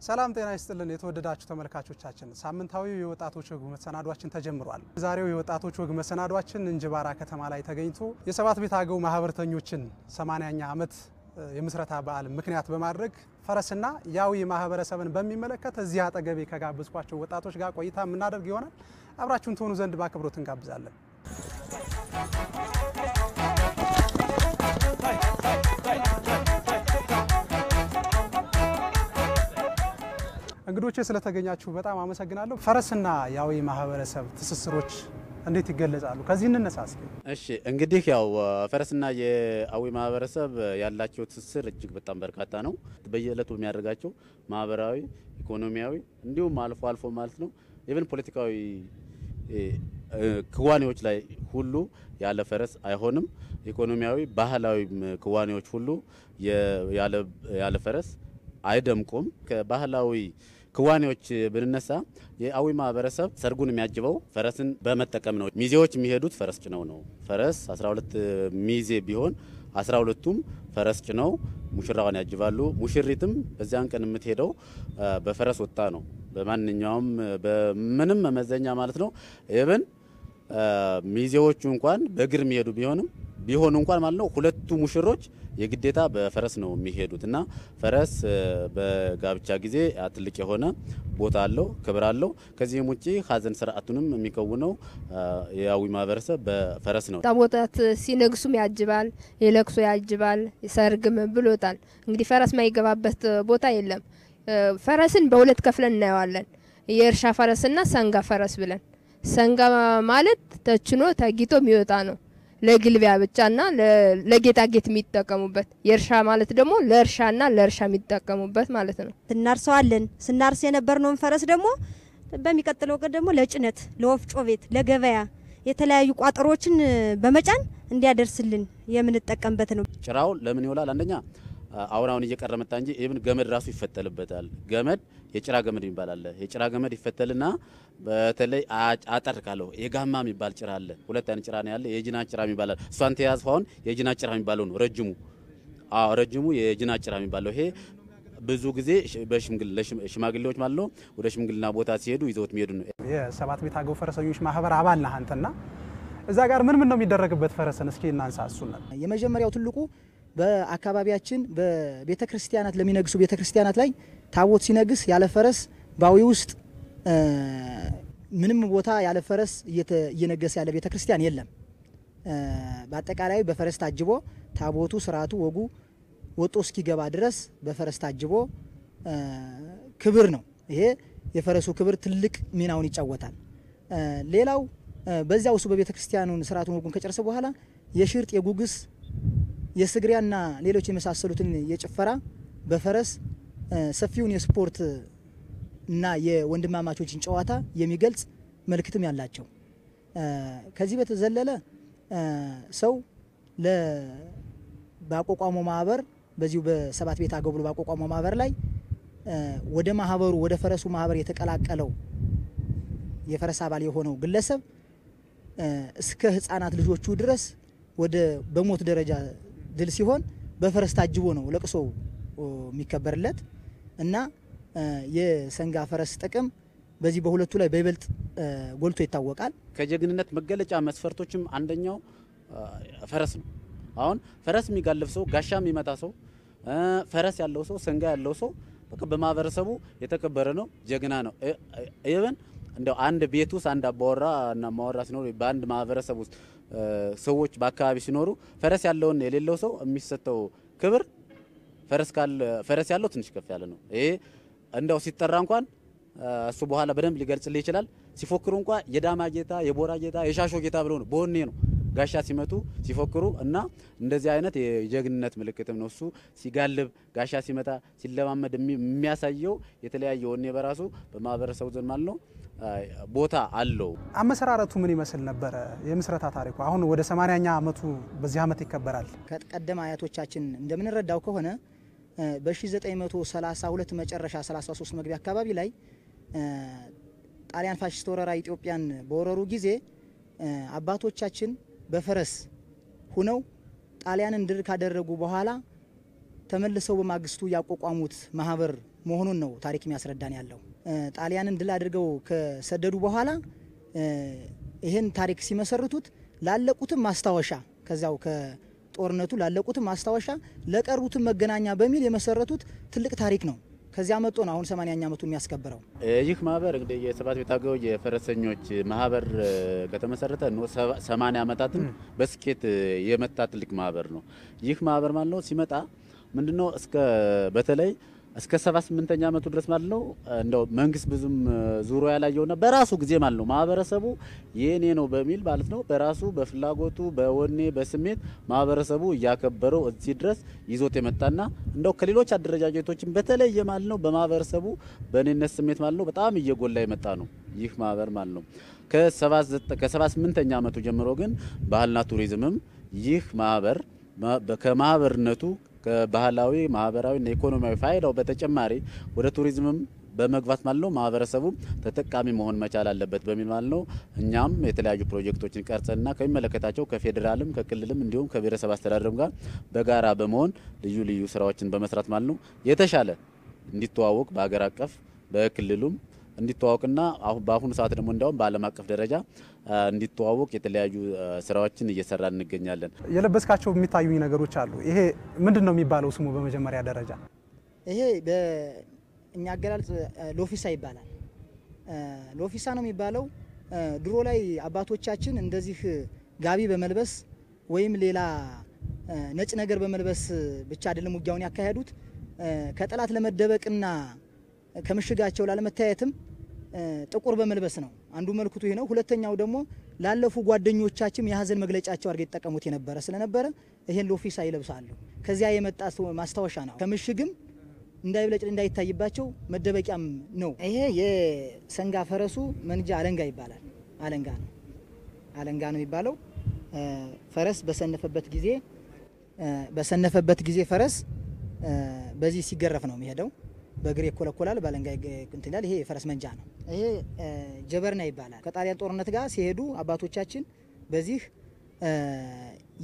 ሰላም ጤና ይስጥልን የተወደዳችሁ ተመልካቾቻችን፣ ሳምንታዊው የወጣቶች ወግ መሰናዷችን ተጀምሯል። ዛሬው የወጣቶች ወግ መሰናዷችን እንጅባራ ከተማ ላይ ተገኝቶ የሰባት ቤት አገው ማህበርተኞችን 80ኛ ዓመት የምስረታ በዓል ምክንያት በማድረግ ፈረስና ያዊ ማህበረሰብን በሚመለከት እዚህ አጠገቤ ከጋበዝኳቸው ወጣቶች ጋር ቆይታ የምናደርግ ይሆናል። አብራችሁን ትሆኑ ዘንድ በአክብሮት እንጋብዛለን። እንግዶቼ ስለተገኛችሁ በጣም አመሰግናለሁ። ፈረስና የአዊ ማህበረሰብ ትስስሮች እንዴት ይገለጻሉ? ከዚህ እንነሳ እስኪ። እሺ እንግዲህ ያው ፈረስና የአዊ ማህበረሰብ ያላቸው ትስስር እጅግ በጣም በርካታ ነው። በየዕለቱ የሚያደርጋቸው ማህበራዊ፣ ኢኮኖሚያዊ እንዲሁም አልፎ አልፎ ማለት ነው even ፖለቲካዊ ክዋኔዎች ላይ ሁሉ ያለ ፈረስ አይሆንም። ኢኮኖሚያዊ፣ ባህላዊ ክዋኔዎች ሁሉ ያለ ፈረስ አይደምቁም። ከባህላዊ ክዋኔዎች ብንነሳ የአዊ ማህበረሰብ ሰርጉን የሚያጅበው ፈረስን በመጠቀም ነው። ሚዜዎች የሚሄዱት ፈረስ ጭነው ነው። ፈረስ 12 ሚዜ ቢሆን 12ቱም ፈረስ ጭነው ሙሽራዋን ያጅባሉ። ሙሽሪትም በዚያን ቀን የምትሄደው በፈረስ ወጣ ነው። በማንኛውም በምንም መመዘኛ ማለት ነው። ኢብን ሚዜዎቹ እንኳን በእግር የሚሄዱ ቢሆንም ቢሆኑ እንኳን ማለት ነው ሁለቱ ሙሽሮች የግዴታ በፈረስ ነው የሚሄዱት እና ፈረስ በጋብቻ ጊዜ ትልቅ የሆነ ቦታ አለው፣ ክብር አለው። ከዚህም ውጭ ሀዘን ስርዓቱንም የሚከውነው የአዊ ማህበረሰብ በፈረስ ነው። ታቦታት ሲነግሱም ያጅባል፣ የለቅሶ ያጅባል፣ ሰርግም ብሎታል። እንግዲህ ፈረስ ማይገባበት ቦታ የለም። ፈረስን በሁለት ከፍለን እናየዋለን። የእርሻ ፈረስና ሰንጋ ፈረስ ብለን። ሰንጋ ማለት ተችኖ ተጊቶ የሚወጣ ነው ለግልቢያ ብቻና ለጌጣጌጥ የሚጠቀሙበት። የእርሻ ማለት ደግሞ ለእርሻና ለእርሻ የሚጠቀሙበት ማለት ነው። እናርሰዋለን። ስናርስ የነበርነውን ፈረስ ደግሞ በሚቀጥለው ቀን ደግሞ ለጭነት፣ ለወፍጮ ቤት፣ ለገበያ የተለያዩ ቋጠሮችን በመጫን እንዲያደርስልን የምንጠቀምበት ነው። ጭራው ለምን ይውላል? አንደኛ አሁን አሁን እየቀረ መጣ እንጂ ኢብን ገመድ ራሱ ይፈተልበታል። ገመድ የጭራ ገመድ የሚባል አለ። የጭራ ገመድ ይፈተልና በተለይ አጠር ካለው የጋማ የሚባል ጭራ አለ። ሁለት አይነት ጭራ ነው ያለ። የጅና ጭራ የሚባል አለ። እሷን ተያዝፈው አሁን የጅና ጭራ የሚባለው ነው ረጅሙ። አዎ ረጅሙ የጅና ጭራ የሚባለው ይሄ ብዙ ጊዜ በሽማግሌዎች ማለት ነው ወደ ሽምግልና ቦታ ሲሄዱ ይዘውት የሚሄዱ ነው። የሰባት ቤት አገው ፈረሰኞች ማህበር አባል ነህ አንተና እዛ ጋር ምን ምን ነው የሚደረግበት? ፈረስን እስኪ እናንሳ። እሱን የመጀመሪያው ትልቁ በአካባቢያችን በቤተ ክርስቲያናት ለሚነግሱ ቤተ ክርስቲያናት ላይ ታቦት ሲነግስ ያለ ፈረስ ባዊ ውስጥ ምንም ቦታ ያለ ፈረስ እየነገሰ ያለ ቤተ ክርስቲያን የለም። በአጠቃላይ በፈረስ ታጅቦ ታቦቱ ስርዓቱ ወጉ ወጦ እስኪገባ ድረስ በፈረስ ታጅቦ ክብር ነው። ይሄ የፈረሱ ክብር ትልቅ ሚናውን ይጫወታል። ሌላው በዚያ ውስጥ በቤተ ክርስቲያኑን ስርዓቱን ወጉን ከጨረሰ በኋላ የሽርጥ የጉግስ የስግሪያና ሌሎች የመሳሰሉትን የጭፈራ በፈረስ ሰፊውን የስፖርት እና የወንድማማቾችን ጨዋታ የሚገልጽ መልእክትም ያላቸው። ከዚህ በተዘለለ ሰው በአቋቋመው ማህበር በዚሁ በሰባት ቤት አገው ብሎ ማህበር ላይ ወደ ማህበሩ ወደ ፈረሱ ማህበር የተቀላቀለው የፈረስ አባል የሆነው ግለሰብ እስከ ህፃናት ልጆቹ ድረስ ወደ በሞት ደረጃ ድል ሲሆን በፈረስ ታጅቦ ነው ለቅሶ የሚከበርለት እና የሰንጋ ፈረስ ጥቅም በዚህ በሁለቱ ላይ በይበልጥ ጎልቶ ይታወቃል። ከጀግንነት መገለጫ መስፈርቶችም አንደኛው ፈረስ ነው። አሁን ፈረስ የሚጋልብ ሰው፣ ጋሻ የሚመታ ሰው፣ ፈረስ ያለው ሰው፣ ሰንጋ ያለው ሰው በማህበረሰቡ የተከበረ ነው፣ ጀግና ነው። even እንደው አንድ ቤት ውስጥ አንድ አባወራ እና እማወራ ሲኖሩ በአንድ ማህበረሰብ ውስጥ ሰዎች በአካባቢ ሲኖሩ ፈረስ ያለውን የሌለው ሰው የሚሰጠው ክብር ፈረስ ካለ ፈረስ ያለው ትንሽ ከፍ ያለ ነው። ይሄ እንደው ሲጠራ እንኳን እሱ በኋላ በደንብ ሊገልጽልህ ይችላል። ሲፎክሩ እንኳን የዳማ ጌታ፣ የቦራ ጌታ፣ የሻሾ ጌታ ብለው ነው በወኔ ነው ጋሻ ሲመቱ ሲፎክሩ እና እንደዚህ አይነት የጀግንነት ምልክትም ነው። እሱ ሲጋልብ ጋሻ ሲመታ ሲለማመድ የሚያሳየው የተለያየ ወኔ በራሱ በማህበረሰቡ ዘንድ ማለት ነው ቦታ አለው። አመሰራረቱ ምን ይመስል ነበረ? የምስረታ ታሪኩ አሁን ወደ 80ኛ ዓመቱ በዚህ ዓመት ይከበራል። ከቀደም አያቶቻችን እንደምንረዳው ከሆነ በ1932 መጨረሻ 33 መግቢያ አካባቢ ላይ ጣሊያን ፋሽስት ወረራ ኢትዮጵያን በወረሩ ጊዜ አባቶቻችን በፈረስ ሁነው ጣሊያንን ድል ካደረጉ በኋላ ተመልሰው በማግስቱ ያቋቋሙት ማህበር መሆኑን ነው ታሪክ የሚያስረዳን ያለው። ጣሊያንን ድል አድርገው ከሰደዱ በኋላ ይህን ታሪክ ሲመሰርቱት ላለቁትም ማስታወሻ ከዚያው ከጦርነቱ ላለቁትም ማስታወሻ ለቀሩትም መገናኛ በሚል የመሰረቱት ትልቅ ታሪክ ነው። ከዚያ መጥቶ ነው አሁን 80ኛ ዓመቱን የሚያስከብረው። ይህ ማህበር እንግዲህ የሰባት ቤት አገው የፈረሰኞች ማህበር ከተመሰረተ ነው 80 ዓመታትን በስኬት የመታ ትልቅ ማህበር ነው። ይህ ማህበር ማለት ነው ሲመጣ ምንድነው እስከ በተለይ እስከ 78ኛ ዓመቱ ድረስ ማለት ነው እንደው መንግስት ብዙም ዙሮ ያላየውና በራሱ ጊዜ ማለት ነው ማህበረሰቡ የኔ ነው በሚል ማለት ነው በራሱ በፍላጎቱ በወኔ በስሜት ማህበረሰቡ እያከበረው እዚህ ድረስ ይዞት የመጣና እንደው ከሌሎች አደረጃጀቶችን በተለየ ማለት ነው በማህበረሰቡ በእኔነት ስሜት ማለት ነው በጣም እየጎላ የመጣ ነው ይህ ማህበር ማለት ነው። ከ78ኛ ዓመቱ ጀምሮ ግን ባህልና ቱሪዝምም ይህ ማህበር ከማህበርነቱ ከባህላዊ ማህበራዊና ኢኮኖሚያዊ ፋይዳው በተጨማሪ ወደ ቱሪዝምም በመግባት ማለት ነው ማህበረሰቡ ተጠቃሚ መሆን መቻል አለበት በሚል ማለት ነው። እኛም የተለያዩ ፕሮጀክቶችን ቀርጸንና ከሚመለከታቸው ከፌዴራልም ከክልልም እንዲሁም ከብሔረሰብ አስተዳደርም ጋር በጋራ በመሆን ልዩ ልዩ ስራዎችን በመስራት ማለት ነው የተሻለ እንዲተዋወቅ በሀገር አቀፍ በክልሉም እንዲተዋወቅና በአሁኑ ሰዓት ደግሞ እንዲያውም በዓለም አቀፍ ደረጃ እንዲተዋወቅ የተለያዩ ስራዎችን እየሰራ እንገኛለን። የለበስካቸው የሚታዩኝ ነገሮች አሉ። ይሄ ምንድን ነው የሚባለው ስሙ በመጀመሪያ ደረጃ? ይሄ በእኛ አገላለጽ ሎፊሳ ይባላል። ሎፊሳ ነው የሚባለው። ድሮ ላይ አባቶቻችን እንደዚህ ጋቢ በመልበስ ወይም ሌላ ነጭ ነገር በመልበስ ብቻ አይደለም ውጊያውን ያካሄዱት ከጠላት ለመደበቅና ከምሽጋቸው ላለመታየትም ጥቁር በመልበስ ነው። አንዱ መልክቱ ይህ ነው። ሁለተኛው ደግሞ ላለፉ ጓደኞቻችን የሀዘን መግለጫቸው አድርገው ይጠቀሙት የነበረ ስለነበረ ይሄን ሎፊሳ ይለብሳሉ። ከዚያ የመጣ ማስታወሻ ነው። ከምሽግም እንዳይብለጭ እንዳይታይባቸው መደበቂያም ነው። ይሄ የሰንጋ ፈረሱ መንጃ አለንጋ ይባላል። አለንጋ ነው አለንጋ ነው የሚባለው። ፈረስ በሰነፈበት ጊዜ በሰነፈበት ጊዜ ፈረስ በዚህ ሲገረፍ ነው የሚሄደው በእግር ይኮለኮላል፣ ባለንጋ እንትን ይላል። ይሄ የፈረስ መንጃ ነው። ይሄ ጀበርና ይባላል። ከጣሊያን ጦርነት ጋር ሲሄዱ አባቶቻችን በዚህ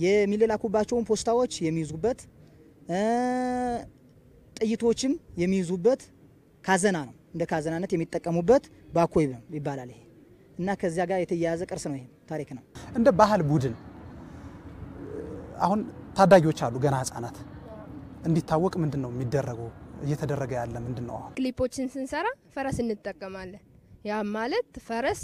የሚላኩባቸውን ፖስታዎች የሚይዙበት ጥይቶችም የሚይዙበት ካዘና ነው። እንደ ካዘናነት የሚጠቀሙበት ባኮይ ይባላል። ይሄ እና ከዚያ ጋር የተያያዘ ቅርስ ነው። ይሄ ታሪክ ነው። እንደ ባህል ቡድን አሁን ታዳጊዎች አሉ፣ ገና ህጻናት እንዲታወቅ ምንድን ነው የሚደረገው? እየተደረገ ያለ ምንድን ነው? ክሊፖችን ስንሰራ ፈረስ እንጠቀማለን። ያ ማለት ፈረስ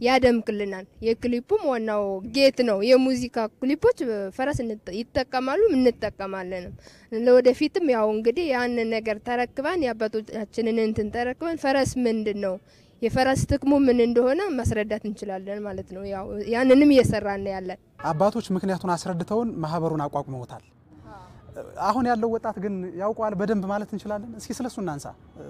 ያደምቅልናል። የክሊፑም ዋናው ጌት ነው። የሙዚቃ ክሊፖች ፈረስ ይጠቀማሉ፣ እንጠቀማለንም። ለወደፊትም ያው እንግዲህ ያንን ነገር ተረክበን የአባቶቻችንን እንትን ተረክበን ፈረስ ምንድን ነው የፈረስ ጥቅሙ ምን እንደሆነ ማስረዳት እንችላለን ማለት ነው። ያው ያንንም እየሰራን ያለን አባቶች ምክንያቱን አስረድተውን ማህበሩን አቋቁመውታል። አሁን ያለው ወጣት ግን ያውቀዋል በደንብ ማለት እንችላለን። እስኪ ስለሱ እናንሳ።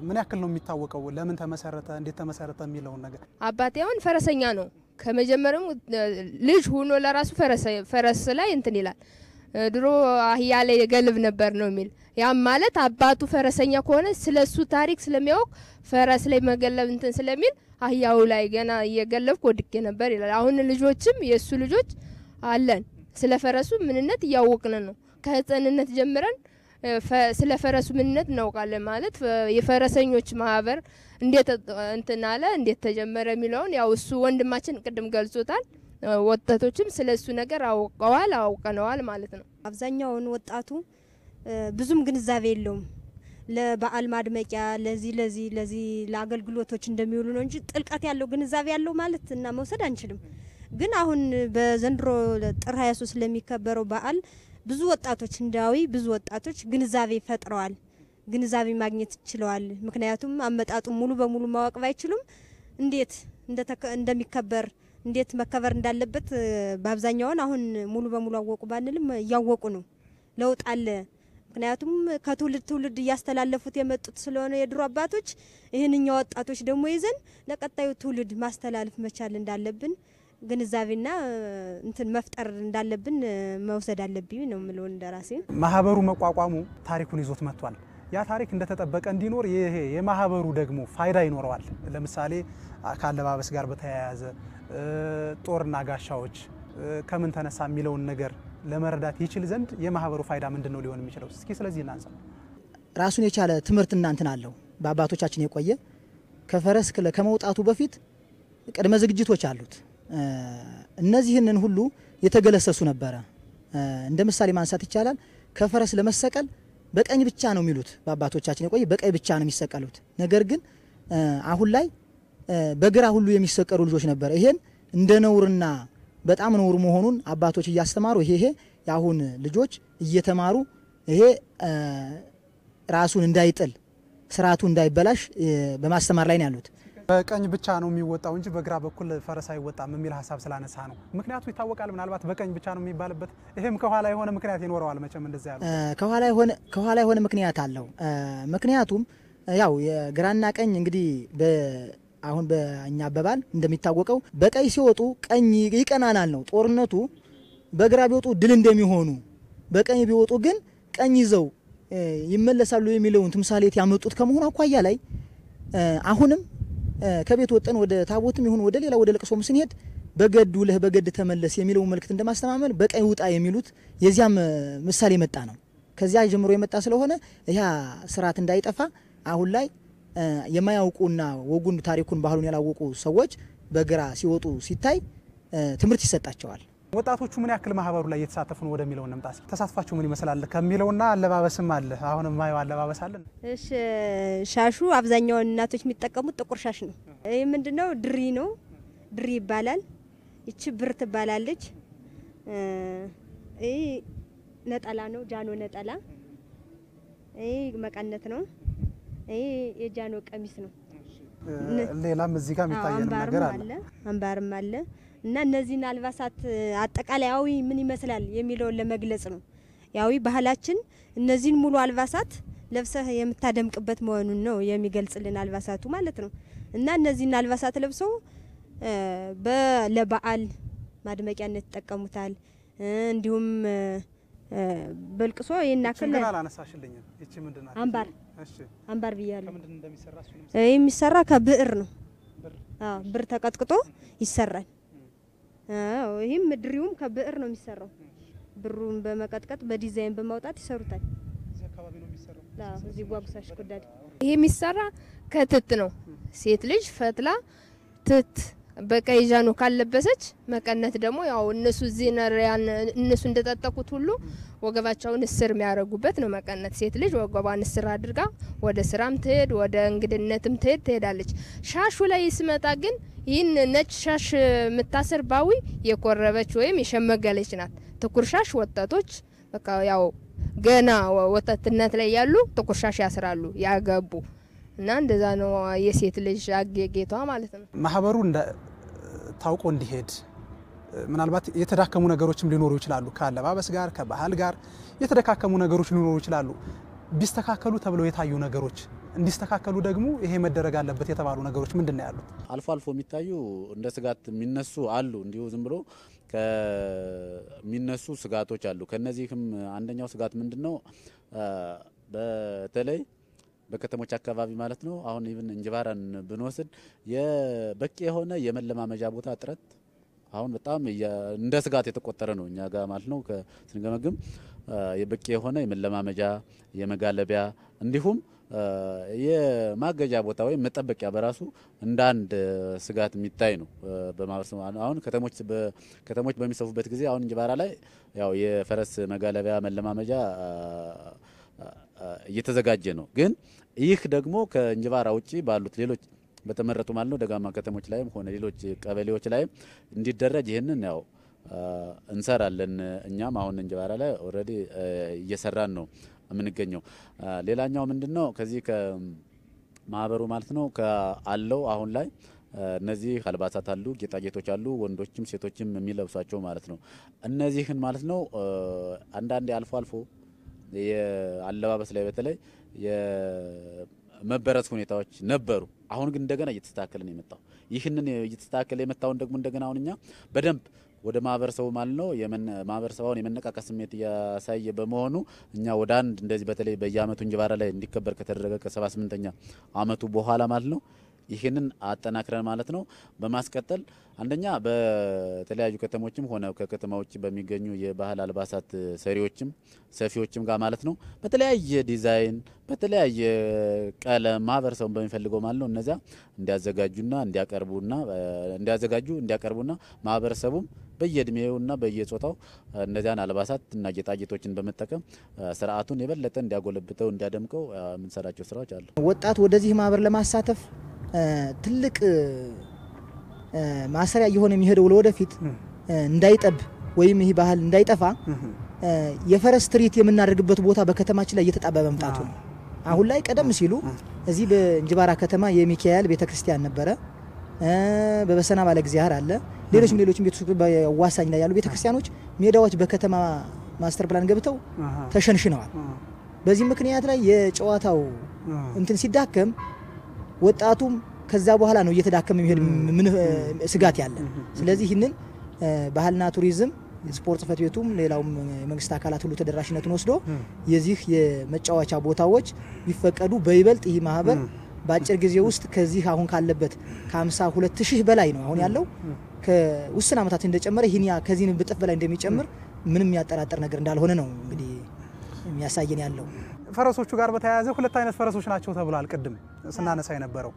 ምን ያክል ነው የሚታወቀው? ለምን ተመሰረተ፣ እንዴት ተመሰረተ የሚለውን ነገር። አባቴ አሁን ፈረሰኛ ነው። ከመጀመሪያው ልጅ ሆኖ ለራሱ ፈረስ ላይ እንትን ይላል። ድሮ አህያ ላይ የገልብ ነበር ነው የሚል ያም ማለት አባቱ ፈረሰኛ ከሆነ ስለሱ ታሪክ ስለሚያውቅ ፈረስ ላይ መገለብ እንትን ስለሚል አህያው ላይ ገና እየገለብኩ ወድቄ ነበር ይላል። አሁን ልጆችም የእሱ ልጆች አለን ስለ ፈረሱ ምንነት እያወቅን ነው ከህፃንነት ጀምረን ስለ ፈረሱ ምንነት እናውቃለን። ማለት የፈረሰኞች ማህበር እንዴት እንትን አለ እንዴት ተጀመረ የሚለውን ያው እሱ ወንድማችን ቅድም ገልጾታል። ወጣቶችም ስለ እሱ ነገር አውቀዋል አውቀነዋል ማለት ነው። አብዛኛውን ወጣቱ ብዙም ግንዛቤ የለውም። ለበዓል ማድመቂያ ለዚህ ለዚህ ለዚህ ለአገልግሎቶች እንደሚውሉ ነው እንጂ ጥልቀት ያለው ግንዛቤ ያለው ማለት እና መውሰድ አንችልም። ግን አሁን በዘንድሮ ጥር 23 ስለሚከበረው በዓል ብዙ ወጣቶች እንዳዊ ብዙ ወጣቶች ግንዛቤ ፈጥረዋል። ግንዛቤ ማግኘት ችለዋል። ምክንያቱም አመጣጡን ሙሉ በሙሉ ማወቅ ባይችሉም እንዴት እንደሚከበር እንዴት መከበር እንዳለበት በአብዛኛውን አሁን ሙሉ በሙሉ አወቁ ባንልም እያወቁ ነው። ለውጥ አለ። ምክንያቱም ከትውልድ ትውልድ እያስተላለፉት የመጡት ስለሆነ የድሮ አባቶች ይህንኛ ወጣቶች ደግሞ ይዘን ለቀጣዩ ትውልድ ማስተላለፍ መቻል እንዳለብን ግንዛቤና እንትን መፍጠር እንዳለብን መውሰድ አለብኝ ነው የምለው እንደራሴ። ማህበሩ መቋቋሙ ታሪኩን ይዞት መጥቷል። ያ ታሪክ እንደተጠበቀ እንዲኖር ይሄ የማህበሩ ደግሞ ፋይዳ ይኖረዋል። ለምሳሌ ከአለባበስ ጋር በተያያዘ ጦርና ጋሻዎች ከምን ተነሳ የሚለውን ነገር ለመረዳት ይችል ዘንድ የማህበሩ ፋይዳ ምንድን ነው ሊሆን የሚችለው? እስኪ ስለዚህ እናንሳ። ራሱን የቻለ ትምህርት እናንትን አለው በአባቶቻችን የቆየ ከፈረስ ከመውጣቱ በፊት ቅድመ ዝግጅቶች አሉት። እነዚህንን ሁሉ የተገለሰሱ ነበረ። እንደ ምሳሌ ማንሳት ይቻላል። ከፈረስ ለመሰቀል በቀኝ ብቻ ነው የሚሉት በአባቶቻችን የቆየ በቀኝ ብቻ ነው የሚሰቀሉት። ነገር ግን አሁን ላይ በግራ ሁሉ የሚሰቀሉ ልጆች ነበር። ይሄን እንደ ነውርና በጣም ነውር መሆኑን አባቶች እያስተማሩ ይሄ ይሄ የአሁን ልጆች እየተማሩ ይሄ ራሱን እንዳይጥል ስርዓቱ እንዳይበላሽ በማስተማር ላይ ነው ያሉት። በቀኝ ብቻ ነው የሚወጣው እንጂ በግራ በኩል ፈረስ አይወጣም የሚል ሀሳብ ስላነሳ ነው። ምክንያቱ ይታወቃል። ምናልባት በቀኝ ብቻ ነው የሚባልበት ይሄም ከኋላ የሆነ ምክንያት ይኖረዋል። መቼም እንደዚያ ያሉ ከኋላ የሆነ ምክንያት አለው። ምክንያቱም ያው የግራና ቀኝ እንግዲህ አሁን በእኛ አባባል እንደሚታወቀው በቀኝ ሲወጡ ቀኝ ይቀናናል ነው ጦርነቱ። በግራ ቢወጡ ድል እንደሚሆኑ፣ በቀኝ ቢወጡ ግን ቀኝ ይዘው ይመለሳሉ የሚለውን ትምሳሌት ያመጡት ከመሆኑ አኳያ ላይ አሁንም ከቤት ወጠን ወደ ታቦትም ይሁን ወደ ሌላ ወደ ለቅሶም ስንሄድ በገድ ውለህ በገድ ተመለስ የሚለውን መልእክት እንደማስተማመን በቀኝ ውጣ የሚሉት የዚያም ምሳሌ የመጣ ነው። ከዚያ ጀምሮ የመጣ ስለሆነ ያ ስርዓት እንዳይጠፋ አሁን ላይ የማያውቁና ወጉን፣ ታሪኩን፣ ባህሉን ያላወቁ ሰዎች በግራ ሲወጡ ሲታይ ትምህርት ይሰጣቸዋል። ወጣቶቹ ምን ያክል ማህበሩ ላይ እየተሳተፉ ነው ወደሚለው እንምጣ። ተሳትፏቸው ምን ይመስላል ከሚለውና አለባበስም አለ። አሁን የማየው አለባበስ አለ። እሺ ሻሹ አብዛኛውን እናቶች የሚጠቀሙት ጥቁር ሻሽ ነው። ይህ ምንድነው? ድሪ ነው። ድሪ ይባላል። ይቺ ብር ትባላለች። ይህ ነጠላ ነው። ጃኖ ነጠላ። ይህ መቀነት ነው። ይህ የጃኖ ቀሚስ ነው። ሌላም እዚህ ጋር የሚታየን ነገር አለ። አምባርም አለ እና እነዚህን አልባሳት አጠቃላያዊ ምን ይመስላል የሚለውን ለመግለጽ ነው። ያዊ ባህላችን እነዚህን ሙሉ አልባሳት ለብሰህ የምታደምቅበት መሆኑን ነው የሚገልጽልን አልባሳቱ ማለት ነው። እና እነዚህን አልባሳት ለብሰው ለበዓል ማድመቂያነት ይጠቀሙታል። እንዲሁም በልቅሶ ምንድን ናት? አምባር አምባር ብያለሁ። የሚሰራ ከብዕር ነው። ብር ተቀጥቅጦ ይሰራል። አዎ ይህም ድሪውም ከብዕር ነው የሚሰራው። ብሩን በመቀጥቀጥ በዲዛይን በማውጣት ይሰሩታል። እዚህ እዚህ ጓጉሳሽ ጉዳድ ይሄ የሚሰራ ከትት ነው። ሴት ልጅ ፈትላ ትት በቀይ ዣኖ ካለበሰች መቀነት ደግሞ ያው እነሱ ዜነሪያን እነሱ እንደጠጠቁት ሁሉ ወገባቸውን እስር የሚያደርጉበት ነው መቀነት። ሴት ልጅ ወገቧን እስር አድርጋ ወደ ስራም ትሄድ ወደ እንግድነትም ትሄድ ትሄዳለች። ሻሹ ላይ ስመጣ ግን ይህን ነጭ ሻሽ የምታስር ባዊ የቆረበች ወይም የሸመገለች ናት። ጥቁር ሻሽ ወጣቶች በቃ ያው ገና ወጣትነት ላይ ያሉ ጥቁር ሻሽ ያስራሉ ያገቡ እና እንደዛ ነው የሴት ልጅ አጌጌቷ ማለት ነው። ማህበሩ ታውቆ እንዲሄድ ምናልባት የተዳከሙ ነገሮችም ሊኖሩ ይችላሉ። ከአለባበስ ጋር ከባህል ጋር የተደካከሙ ነገሮች ሊኖሩ ይችላሉ። ቢስተካከሉ ተብለው የታዩ ነገሮች እንዲስተካከሉ ደግሞ ይሄ መደረግ አለበት የተባሉ ነገሮች ምንድን ነው ያሉት? አልፎ አልፎ የሚታዩ እንደ ስጋት የሚነሱ አሉ። እንዲሁ ዝም ብሎ ከሚነሱ ስጋቶች አሉ። ከነዚህም አንደኛው ስጋት ምንድን ነው? በተለይ በከተሞች አካባቢ ማለት ነው። አሁን even እንጅባራን ብንወስድ የበቂ የሆነ የመለማመጃ ቦታ እጥረት አሁን በጣም እንደ ስጋት የተቆጠረ ነው እኛ ጋር ማለት ነው። ስንገመግም የበቂ የሆነ የመለማመጃ የመጋለቢያ እንዲሁም የማገጃ ቦታ ወይም መጠበቂያ በራሱ እንደ አንድ ስጋት የሚታይ ነው። በማህበረሰቡ አሁን ከተሞች ከተሞች በሚሰፉበት ጊዜ አሁን እንጅባራ ላይ ያው የፈረስ መጋለቢያ መለማመጃ እየተዘጋጀ ነው። ግን ይህ ደግሞ ከእንጅባራ ውጭ ባሉት ሌሎች በተመረጡ ማለት ነው ደጋማ ከተሞች ላይም ሆነ ሌሎች ቀበሌዎች ላይም እንዲደረጅ ይህንን ያው እንሰራለን። እኛም አሁን እንጅባራ ላይ already እየሰራን ነው የምንገኘው። ሌላኛው ምንድን ነው ከዚህ ከማህበሩ ማለት ነው ከአለው አሁን ላይ እነዚህ አልባሳት አሉ፣ ጌጣጌጦች አሉ፣ ወንዶችም ሴቶችም የሚለብሷቸው ማለት ነው። እነዚህን ማለት ነው አንዳንዴ አልፎ አልፎ የአለባበስ ላይ በተለይ የመበረዝ ሁኔታዎች ነበሩ። አሁን ግን እንደገና እየተስተካከለ ነው የመጣው። ይህንን እየተስተካከለ የመጣውን ደግሞ እንደገና አሁን እኛ በደንብ ወደ ማህበረሰቡ ማለት ነው ማህበረሰባውን የመነቃቃት ስሜት እያሳየ በመሆኑ እኛ ወደ አንድ እንደዚህ በተለይ በየአመቱ እንጅባራ ላይ እንዲከበር ከተደረገ ከሰባ ስምንተኛ አመቱ በኋላ ማለት ነው ይህንን አጠናክረን ማለት ነው። በማስቀጠል አንደኛ በተለያዩ ከተሞችም ሆነ ከከተማ ውጭ በሚገኙ የባህል አልባሳት ሰሪዎችም ሰፊዎችም ጋር ማለት ነው በተለያየ ዲዛይን በተለያየ ቀለም ማህበረሰቡን በሚፈልገው ማለት ነው እነዚያ እንዲያዘጋጁና እንዲያቀርቡና እንዲያዘጋጁ እንዲያቀርቡና ማህበረሰቡም በየእድሜውና በየጾታው እነዚያን አልባሳት እና ጌጣጌጦችን በመጠቀም ስርዓቱን የበለጠ እንዲያጎለብተው እንዲያደምቀው የምንሰራቸው ስራዎች አሉ። ወጣት ወደዚህ ማህበር ለማሳተፍ ትልቅ ማሰሪያ እየሆነ የሚሄደው ለወደፊት እንዳይጠብ ወይም ይህ ባህል እንዳይጠፋ የፈረስ ትርኢት የምናደርግበት ቦታ በከተማችን ላይ እየተጣበበ መምጣቱ ነው። አሁን ላይ ቀደም ሲሉ እዚህ በእንጅባራ ከተማ የሚካኤል ቤተክርስቲያን ነበረ፣ በበሰና ባለ እግዚአብሔር አለ፣ ሌሎችም ሌሎችም ቤቶች በዋሳኝ ላይ ያሉ ቤተክርስቲያኖች ሜዳዎች በከተማ master plan ገብተው ተሸንሽነዋል። በዚህ ምክንያት ላይ የጨዋታው እንትን ሲዳከም ወጣቱም ከዛ በኋላ ነው እየተዳከመ የሚሄድ ምን ስጋት ያለ። ስለዚህ ይህንን ባህልና ቱሪዝም ስፖርት ጽሕፈት ቤቱም ሌላውም የመንግስት አካላት ሁሉ ተደራሽነቱን ወስዶ የዚህ የመጫወቻ ቦታዎች ቢፈቀዱ በይበልጥ ይህ ማህበር በአጭር ጊዜ ውስጥ ከዚህ አሁን ካለበት ከ52 ሺህ በላይ ነው አሁን ያለው ከውስን ዓመታት እንደጨመረ ይህን ከዚህ ብጥፍ በላይ እንደሚጨምር ምንም የሚያጠራጥር ነገር እንዳልሆነ ነው እንግዲህ የሚያሳየን ያለው። ፈረሶቹ ጋር በተያያዘ ሁለት አይነት ፈረሶች ናቸው ተብሏል። ቅድም ስናነሳ የነበረው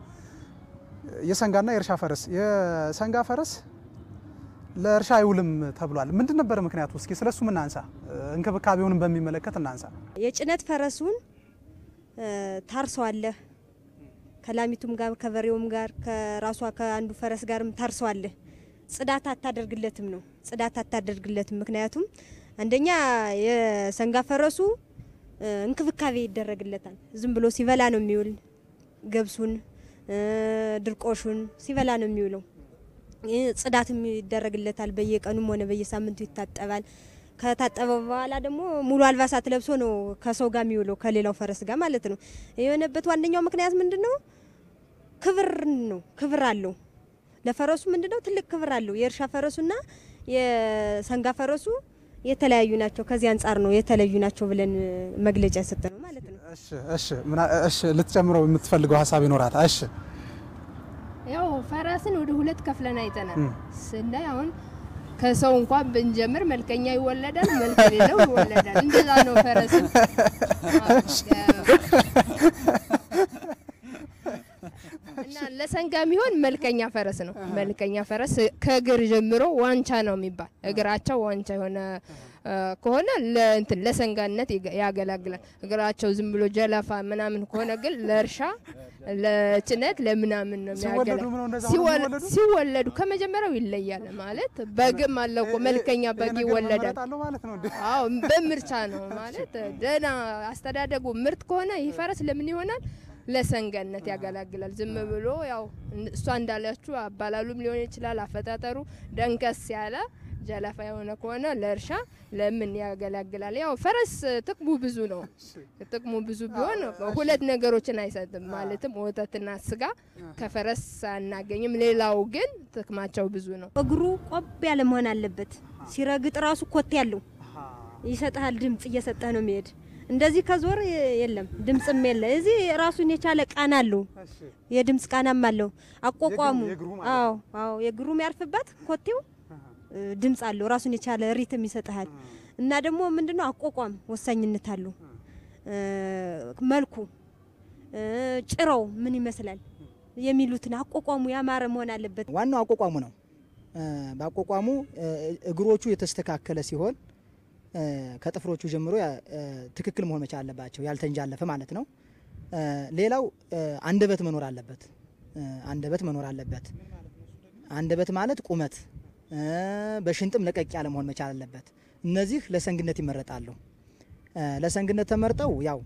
የሰንጋና የእርሻ ፈረስ። የሰንጋ ፈረስ ለእርሻ አይውልም ተብሏል። ምንድን ነበረ ምክንያቱ? እስኪ ስለሱ እናንሳ። እንክብካቤውንም በሚመለከት እናንሳ። የጭነት ፈረሱን ታርሰዋለህ ከላሚቱም ጋር ከበሬውም ጋር ከራሷ ከአንዱ ፈረስ ጋርም ታርሰዋለህ። ጽዳት አታደርግለትም ነው ጽዳት አታደርግለትም። ምክንያቱም አንደኛ የሰንጋ ፈረሱ እንክብካቤ ይደረግለታል። ዝም ብሎ ሲበላ ነው የሚውል። ገብሱን ድርቆሹን ሲበላ ነው የሚውለው። ጽዳትም ይደረግለታል። በየቀኑም ሆነ በየሳምንቱ ይታጠባል። ከታጠበ በኋላ ደግሞ ሙሉ አልባሳት ለብሶ ነው ከሰው ጋር የሚውለው ከሌላው ፈረስ ጋር ማለት ነው። የሆነበት ዋነኛው ምክንያት ምንድን ነው? ክብር ነው። ክብር አለው ለፈረሱ ምንድን ነው? ትልቅ ክብር አለው። የእርሻ ፈረሱና የሰንጋ ፈረሱ የተለያዩ ናቸው። ከዚህ አንጻር ነው የተለዩ ናቸው ብለን መግለጫ የሰጠ ነው ማለት ነው። እሺ፣ እሺ፣ እሺ፣ ልትጨምረው የምትፈልገው ሀሳብ ይኖራታል? እሺ፣ ያው ፈረስን ወደ ሁለት ከፍለን አይተናል ስናይ አሁን ከሰው እንኳን ብንጀምር መልከኛ ይወለዳል፣ መልክ የሌለው ይወለዳል። እንደዛ ነው ፈረስ እና ለሰንጋ የሚሆን መልከኛ ፈረስ ነው። መልከኛ ፈረስ ከእግር ጀምሮ ዋንቻ ነው የሚባል። እግራቸው ዋንቻ የሆነ ከሆነ ለእንትን ለሰንጋነት ያገለግላል። እግራቸው ዝም ብሎ ጀለፋ ምናምን ከሆነ ግን ለእርሻ ለጭነት ለምናምን ነው የሚያገለግል። ሲወለዱ ከመጀመሪያው ይለያል ማለት። በግም አለ እኮ መልከኛ በግ ይወለዳል። አዎ በምርቻ ነው ማለት። ደህና አስተዳደጉ ምርት ከሆነ ይህ ፈረስ ለምን ይሆናል? ለሰንጋነት ያገለግላል። ዝም ብሎ ያው እሷ እንዳለችው አባላሉም ሊሆን ይችላል። አፈጣጠሩ ደንከስ ያለ ጀለፋ የሆነ ከሆነ ለእርሻ ለምን ያገለግላል? ያው ፈረስ ጥቅሙ ብዙ ነው። ጥቅሙ ብዙ ቢሆን ሁለት ነገሮችን አይሰጥም። ማለትም ወተትና ስጋ ከፈረስ አናገኝም። ሌላው ግን ጥቅማቸው ብዙ ነው። እግሩ ቆብ ያለ መሆን አለበት። ሲረግጥ ራሱ ኮቴ ያለው ይሰጥሃል። ድምጽ እየሰጠህ ነው የሚሄድ እንደዚህ ከዞር የለም ድምጽም የለ። እዚህ ራሱን የቻለ ቃና አለው፣ የድምጽ ቃናም አለው። አቋቋሙ አዎ፣ አዎ የእግሩ የሚያርፍበት ኮቴው ድምጽ አለው። ራሱን የቻለ ሪትም ይሰጥሃል። እና ደግሞ ምንድነው አቋቋም ወሳኝነት አለው። መልኩ ጭራው ምን ይመስላል የሚሉትን አቋቋሙ ያማረ መሆን አለበት። ዋናው አቋቋሙ ነው። በአቋቋሙ እግሮቹ የተስተካከለ ሲሆን ከጥፍሮቹ ጀምሮ ትክክል መሆን መቻል አለባቸው፣ ያልተንጃለፈ ማለት ነው። ሌላው አንደበት መኖር አለበት። አንደበት መኖር አለበት። አንደበት ማለት ቁመት፣ በሽንጥም ለቀቅ ያለ መሆን መቻል አለበት። እነዚህ ለሰንግነት ይመረጣሉ። ለሰንግነት ተመርጠው ያው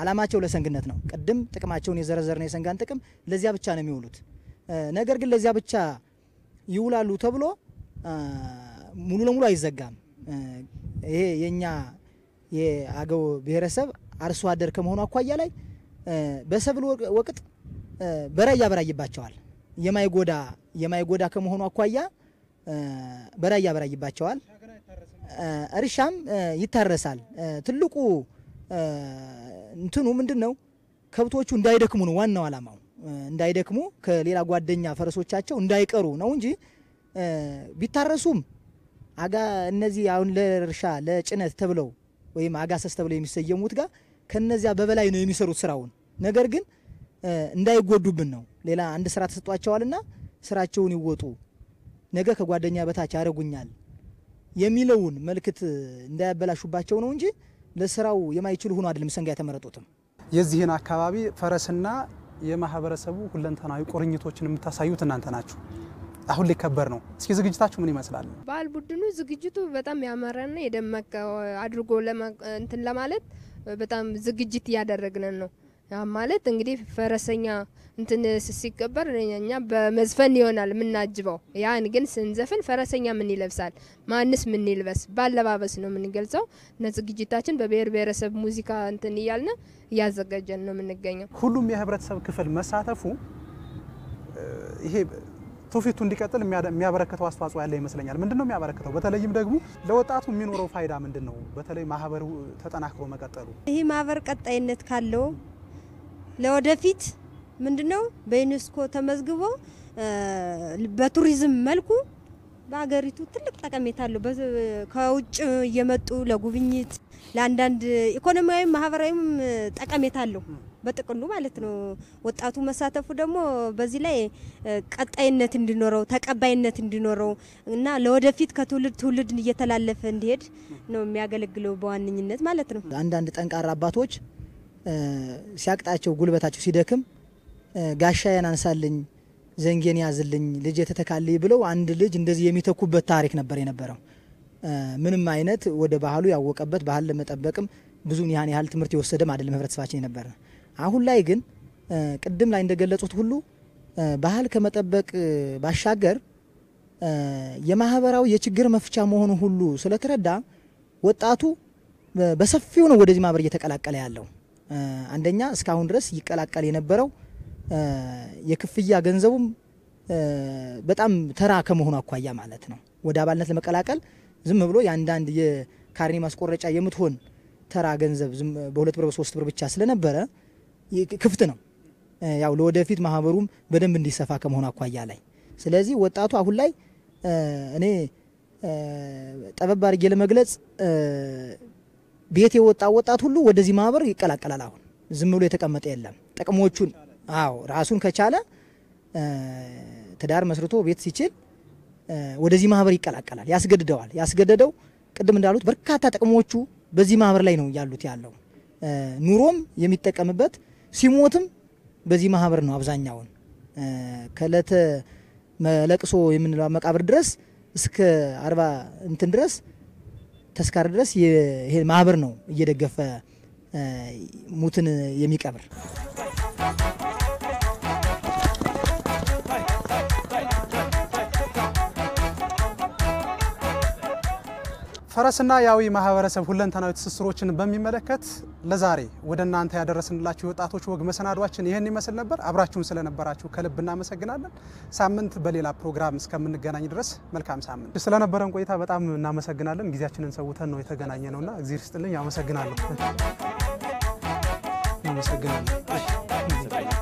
አላማቸው ለሰንግነት ነው። ቅድም ጥቅማቸውን የዘረዘርነው የሰንጋን ጥቅም ለዚያ ብቻ ነው የሚውሉት። ነገር ግን ለዚያ ብቻ ይውላሉ ተብሎ ሙሉ ለሙሉ አይዘጋም። ይሄ የኛ የአገው ብሔረሰብ አርሶ አደር ከመሆኑ አኳያ ላይ በሰብል ወቅት በራይ ያበራይባቸዋል። የማይጎዳ የማይጎዳ ከመሆኑ አኳያ በራይ ያበራይባቸዋል። እርሻም ይታረሳል። ትልቁ እንትኑ ምንድን ነው? ከብቶቹ እንዳይደክሙ ነው ዋናው አላማው። እንዳይደክሙ ከሌላ ጓደኛ ፈረሶቻቸው እንዳይቀሩ ነው እንጂ ቢታረሱም አጋ እነዚህ አሁን ለእርሻ ለጭነት ተብለው ወይም አጋሰስ ተብለው የሚሰየሙት ጋር ከነዚያ በበላይ ነው የሚሰሩት ስራውን። ነገር ግን እንዳይጎዱብን ነው። ሌላ አንድ ስራ ተሰጧቸዋልና ስራቸውን ይወጡ፣ ነገ ከጓደኛ በታች ያደርጉኛል የሚለውን መልክት እንዳያበላሹባቸው ነው እንጂ ለስራው የማይችሉ ሆኖ አይደለም ሰንጋ የተመረጡትም። የዚህን አካባቢ ፈረስና የማህበረሰቡ ሁለንተናዊ ቁርኝቶችን የምታሳዩት እናንተ ናችሁ። አሁን ሊከበር ነው። እስኪ ዝግጅታችሁ ምን ይመስላል? ባህል ቡድኑ ዝግጅቱ በጣም ያማረና የደመቀ አድርጎ እንትን ለማለት በጣም ዝግጅት እያደረግን ነው። ማለት እንግዲህ ፈረሰኛ እንትን ሲከበር እኛ በመዝፈን ይሆናል የምናጅበው። ያን ግን ስንዘፍን ፈረሰኛ ምን ይለብሳል፣ ማንስ ምን ይልበስ፣ ባለባበስ ነው የምንገልጸው። እና ዝግጅታችን በብሔር ብሔረሰብ ሙዚቃ እንትን እያልን እያዘጋጀን ነው የምንገኘው። ሁሉም የህብረተሰብ ክፍል መሳተፉ ይሄ ትውፊቱ እንዲቀጥል የሚያበረክተው አስተዋጽኦ ያለ ይመስለኛል። ምንድን ነው የሚያበረክተው? በተለይም ደግሞ ለወጣቱ የሚኖረው ፋይዳ ምንድን ነው? በተለይ ማህበሩ ተጠናክሮ መቀጠሉ ይህ ማህበር ቀጣይነት ካለው ለወደፊት ምንድነው በዩኔስኮ ተመዝግቦ በቱሪዝም መልኩ በሀገሪቱ ትልቅ ጠቀሜታ አለው። ከውጭ እየመጡ ለጉብኝት ለአንዳንድ ኢኮኖሚያዊ ማህበራዊም ጠቀሜታ አለው በጥቅሉ ማለት ነው። ወጣቱ መሳተፉ ደግሞ በዚህ ላይ ቀጣይነት እንዲኖረው ተቀባይነት እንዲኖረው እና ለወደፊት ከትውልድ ትውልድ እየተላለፈ እንዲሄድ ነው የሚያገለግለው በዋነኝነት ማለት ነው። አንዳንድ ጠንካራ አባቶች ሲያቅጣቸው ጉልበታቸው ሲደክም ጋሻዬን አንሳልኝ፣ ዘንጌን ያዝልኝ፣ ልጅ የተተካልኝ ብለው አንድ ልጅ እንደዚህ የሚተኩበት ታሪክ ነበር የነበረው። ምንም አይነት ወደ ባህሉ ያወቀበት ባህል ለመጠበቅም ብዙም ያን ያህል ትምህርት የወሰደም አይደለም ህብረተሰባችን የነበረ። አሁን ላይ ግን ቅድም ላይ እንደገለጹት ሁሉ ባህል ከመጠበቅ ባሻገር የማህበራዊ የችግር መፍቻ መሆኑ ሁሉ ስለተረዳ ወጣቱ በሰፊው ነው ወደዚህ ማህበር እየተቀላቀለ ያለው። አንደኛ እስካሁን ድረስ ይቀላቀል የነበረው የክፍያ ገንዘቡም በጣም ተራ ከመሆኑ አኳያ ማለት ነው። ወደ አባልነት ለመቀላቀል ዝም ብሎ የአንዳንድ የካርኔ ማስቆረጫ የምትሆን ተራ ገንዘብ በሁለት ብር በሶስት ብር ብቻ ስለነበረ ክፍት ነው። ያው ለወደፊት ማህበሩም በደንብ እንዲሰፋ ከመሆኑ አኳያ ላይ ስለዚህ ወጣቱ አሁን ላይ እኔ ጠበብ አድርጌ ለመግለጽ ቤት የወጣ ወጣት ሁሉ ወደዚህ ማህበር ይቀላቀላል። አሁን ዝም ብሎ የተቀመጠ የለም። ጥቅሞቹን አዎ ራሱን ከቻለ ትዳር መስርቶ ቤት ሲችል ወደዚህ ማህበር ይቀላቀላል። ያስገድደዋል። ያስገደደው ቅድም እንዳሉት በርካታ ጥቅሞቹ በዚህ ማህበር ላይ ነው ያሉት ያለው ኑሮም የሚጠቀምበት ሲሞትም በዚህ ማህበር ነው አብዛኛውን ከእለተ መለቅሶ የምንለው መቃብር ድረስ እስከ አርባ እንትን ድረስ ተስካር ድረስ ይሄ ማህበር ነው እየደገፈ ሙትን የሚቀብር። ፈረስና ያዊ ማህበረሰብ ሁለንተናዊ ትስስሮችን በሚመለከት ለዛሬ ወደ እናንተ ያደረስንላችሁ የወጣቶች ወግ መሰናዷችን ይህን ይመስል ነበር። አብራችሁን ስለነበራችሁ ከልብ እናመሰግናለን። ሳምንት በሌላ ፕሮግራም እስከምንገናኝ ድረስ መልካም ሳምንት። ስለነበረን ቆይታ በጣም እናመሰግናለን። ጊዜያችንን ሰውተን ነው የተገናኘ ነውና እግዚአብሔር ይስጥልኝ። አመሰግናለሁ። እናመሰግናለን።